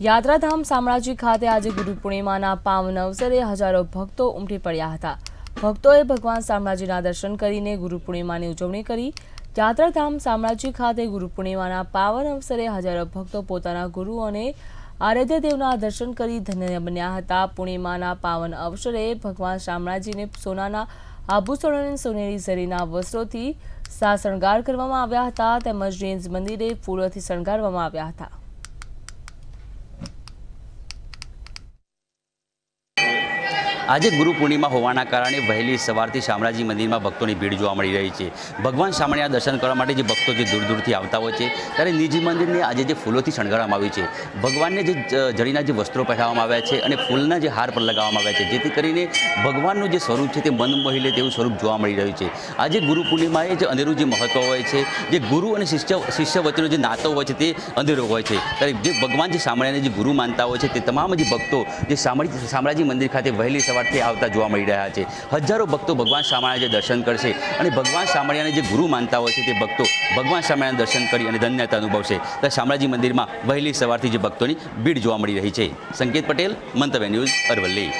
યાત્રાધામ શામળાજી ખાતે આજે ગુરુ પૂર્ણિમાના પાવન અવસરે હજારો ભક્તો ઉમટી પડ્યા હતા. ભક્તોએ ભગવાન શામળાજીના દર્શન કરીને ગુરુ પૂર્ણિમાની ઉજવણી કરી. યાત્રાધામ શામળાજી ખાતે ગુરુ પૂર્ણિમાના પાવન અવસરે હજારો ભક્તો પોતાના ગુરુ અને આરાધ્ય દેવના દર્શન કરી ધન્ય બન્યા હતા. પૂર્ણિમાના પાવન અવસરે ભગવાન શામળાજીને સોનાના આભૂષણો અને સોનેરી ઝરીના વસ્ત્રોથી સા શણગાર કરવામાં આવ્યા હતા. તેમજ રેન્જ મંદિરે ફૂલોથી શણગારવામાં આવ્યા હતા. આજે ગુરુ પૂર્ણિમા હોવાના કારણે વહેલી સવારથી શામળાજી મંદિરમાં ભક્તોની ભીડ જોવા મળી રહી છે. ભગવાન શામળિયા દર્શન કરવા માટે જે ભક્તો જે દૂર દૂરથી આવતા હોય છે, ત્યારે નિજી મંદિરને આજે જે ફૂલોથી શણગારવામાં આવ્યું છે, ભગવાનને જે જડીના જે વસ્ત્રો પહેરાવવામાં આવ્યા છે અને ફૂલના જે હાર પર લગાવવામાં આવ્યા છે, જેથી કરીને ભગવાનનું જે સ્વરૂપ છે તે મન મોહી લે તેવું સ્વરૂપ જોવા મળી રહ્યું છે. આજે ગુરુ પૂર્ણિમાએ જે અંધેરું જે મહત્વ હોય છે, જે ગુરુ અને શિષ્ય શિષ્ય વચ્ચેનો જે નાતો હોય છે તે અંધેરો હોય છે. ત્યારે જે ભગવાન જે શામળિયાને જે ગુરુ માનતા હોય છે તે તમામ જે ભક્તો જે શામળી, શામળાજી મંદિર ખાતે વહેલી સવારથી આવતા જોવા મળી રહ્યા છે. હજારો ભક્તો ભગવાન શામળાના દર્શન કરશે અને ભગવાન શામળિયાને જે ગુરુ માનતા હોય છે તે ભક્તો ભગવાન શામળિયાના દર્શન કરી અને ધન્યતા અનુભવશે. ત્યારે શામળાજી મંદિરમાં વહેલી સવારથી જે ભક્તોની ભીડ જોવા મળી રહી છે. સંકેત પટેલ, મંતવ્ય ન્યૂઝ અરવલ્લી.